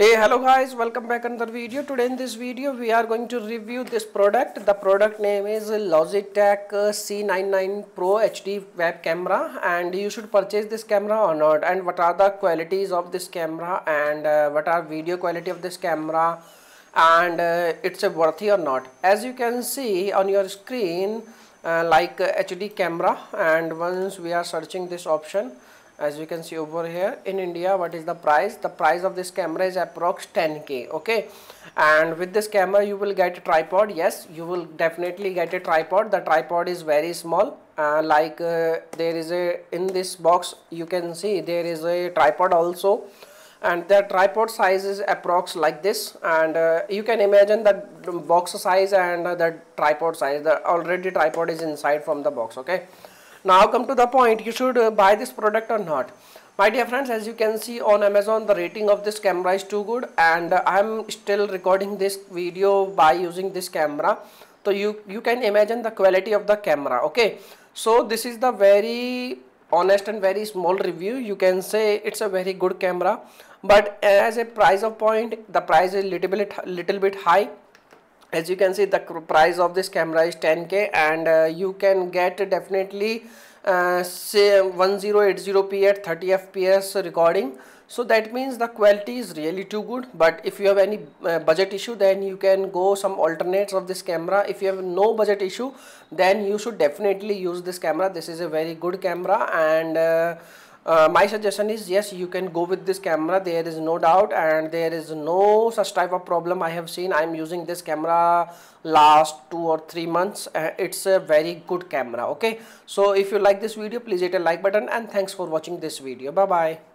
hey hello guys welcome back another video. Today in this video we are going to review this product. The product name is logitech c99 pro hd web camera and you should purchase this camera or not. And what are the qualities of this camera and uh, what are video quality of this camera and uh, it's a worthy or not? As you can see on your screen uh, like hd camera and once we are searching this option as you can see over here in India what is the price? The price of this camera is approx 10k okay? And with this camera you will get a tripod. Yes you will definitely get a tripod. The tripod is very small. Uh, like uh, there is a in this box you can see there is a tripod also. And the tripod size is approx like this. And uh, you can imagine the box size and the tripod size. The already tripod is inside from the box okay now come to the point you should uh, buy this product or not. My dear friends as you can see on amazon the rating of this camera is too good and i'm still recording this video by using this camera. So you you can imagine the quality of the camera okay? So this is the very honest and very small review. You can say it's a very good camera but as a price of point the price is little bit little bit high as you can see the price of this camera is 10k and uh, you can get definitely uh, say 1080p at 30 fps recording. So that means the quality is really too good. But if you have any uh, budget issue then you can go some alternates of this camera. If you have no budget issue then you should definitely use this camera. This is a very good camera and uh, uh, my suggestion is yes you can go with this camera. There is no doubt and there is no such type of problem i have seen. I'm using this camera last two or three months. Uh, it's a very good camera okay? So if you like this video please hit a like button and thanks for watching this video. Bye bye